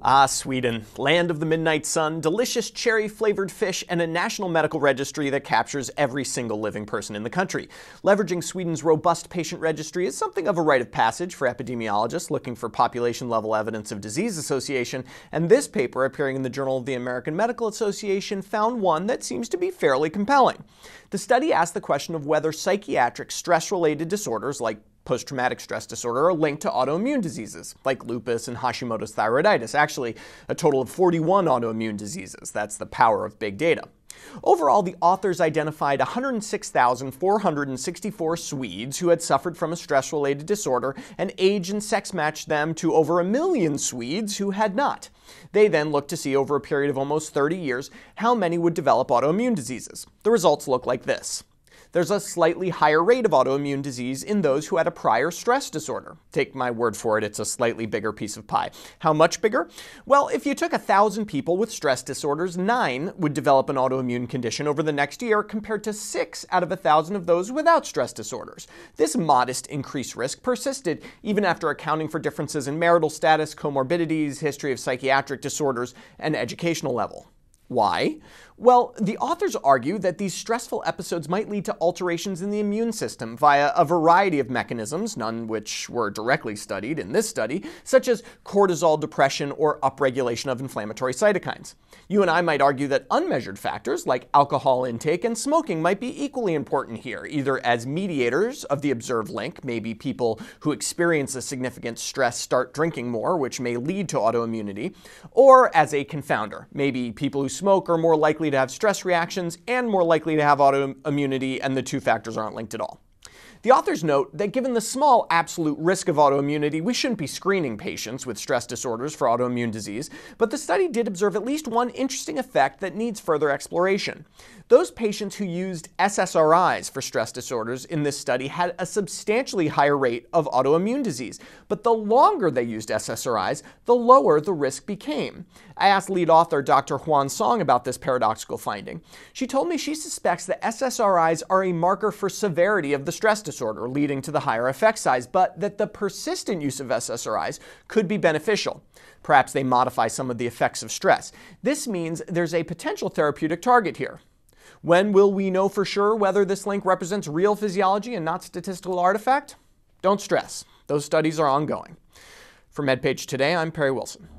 Ah, Sweden, land of the midnight sun, delicious cherry flavored fish, and a national medical registry that captures every single living person in the country. Leveraging Sweden's robust patient registry is something of a rite of passage for epidemiologists looking for population level evidence of disease association, and this paper, appearing in the Journal of the American Medical Association, found one that seems to be fairly compelling. The study asked the question of whether psychiatric stress related disorders like post traumatic stress disorder are linked to autoimmune diseases like lupus and Hashimoto's thyroiditis. Actually, a total of 41 autoimmune diseases. That's the power of big data. Overall, the authors identified 106,464 Swedes who had suffered from a stress related disorder and age and sex matched them to over a million Swedes who had not. They then looked to see over a period of almost 30 years how many would develop autoimmune diseases. The results look like this there's a slightly higher rate of autoimmune disease in those who had a prior stress disorder. Take my word for it, it's a slightly bigger piece of pie. How much bigger? Well, if you took a thousand people with stress disorders, nine would develop an autoimmune condition over the next year compared to six out of a thousand of those without stress disorders. This modest increased risk persisted even after accounting for differences in marital status, comorbidities, history of psychiatric disorders, and educational level. Why? Well, the authors argue that these stressful episodes might lead to alterations in the immune system via a variety of mechanisms, none which were directly studied in this study, such as cortisol depression or upregulation of inflammatory cytokines. You and I might argue that unmeasured factors like alcohol intake and smoking might be equally important here, either as mediators of the observed link, maybe people who experience a significant stress start drinking more, which may lead to autoimmunity, or as a confounder, maybe people who smoke are more likely to have stress reactions and more likely to have autoimmunity, and the two factors aren't linked at all. The authors note that given the small absolute risk of autoimmunity, we shouldn't be screening patients with stress disorders for autoimmune disease, but the study did observe at least one interesting effect that needs further exploration. Those patients who used SSRIs for stress disorders in this study had a substantially higher rate of autoimmune disease, but the longer they used SSRIs, the lower the risk became. I asked lead author Dr. Huan Song about this paradoxical finding. She told me she suspects that SSRIs are a marker for severity of the stress disorder, leading to the higher effect size, but that the persistent use of SSRIs could be beneficial. Perhaps they modify some of the effects of stress. This means there's a potential therapeutic target here. When will we know for sure whether this link represents real physiology and not statistical artifact? Don't stress. Those studies are ongoing. For MedPage Today, I'm Perry Wilson.